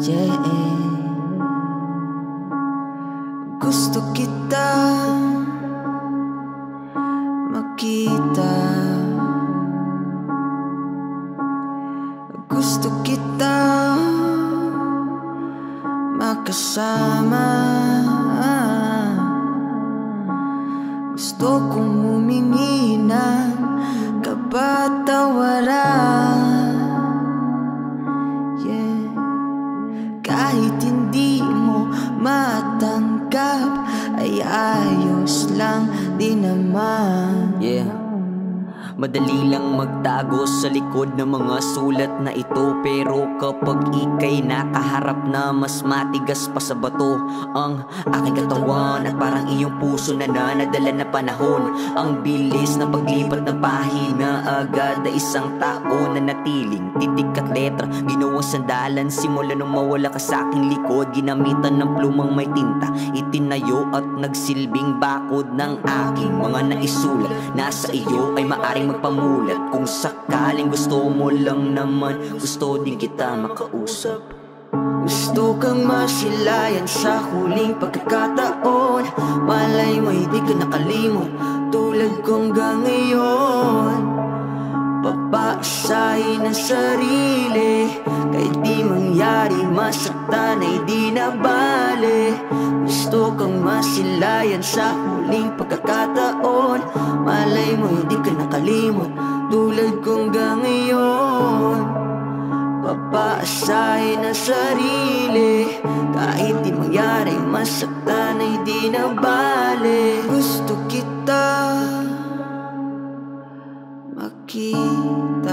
Yeah. Gusto kita makita Gusto kita makasama Gusto kong humingi matanggap Ay ayos lang din naman. Yeah Madali lang magtago sa likod ng mga sulat na ito Pero kapag ikay nakaharap na mas matigas pa sa bato. Ang aking katawan at parang iyong puso na nanadala na panahon. Ang bilis ng paglipat ng pahina agad ay isang tao na natiling Titik at letra, ginawang sandalan Simula nung mawala ka sa aking likod Ginamitan ng plumang may tinta. Itinayo at nagsilbing bakod ng aking mga naisulat. Nasa iyo ay maaring magpamulat. Kung sakaling gusto mo lang naman Gusto din kita makausap. Gusto kang masilayan sa huling pagkakataon. Malay mo hindi ka nakalimot Tulad kong hanggang ngayon. Papaasahin ang sarili Kahit di mangyari masaktan ay di na bale. Gusto kang masilayan sa huling pagkakataon nakalimot Tulad kong ngayon Papaasahin ang sarili Kahit di mangyari masaktan ay di na bale Gusto kita makita